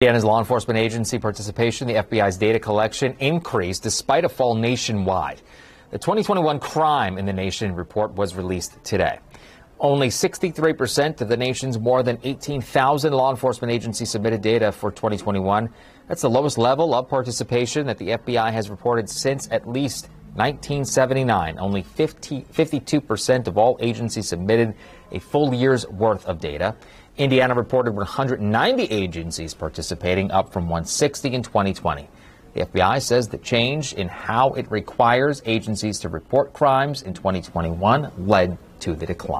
Indiana's law enforcement agency participation, the FBI's data collection increased despite a fall nationwide. The 2021 crime in the nation report was released today. Only 63% of the nation's more than 18,000 law enforcement agencies submitted data for 2021. That's the lowest level of participation that the FBI has reported since at least 1979. Only 50, 52% of all agencies submitted a full year's worth of data. Indiana reported 190 agencies participating, up from 160 in 2020. The FBI says the change in how it requires agencies to report crimes in 2021 led to the decline.